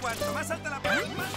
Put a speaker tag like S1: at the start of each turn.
S1: Cuanto más alta la pared, más...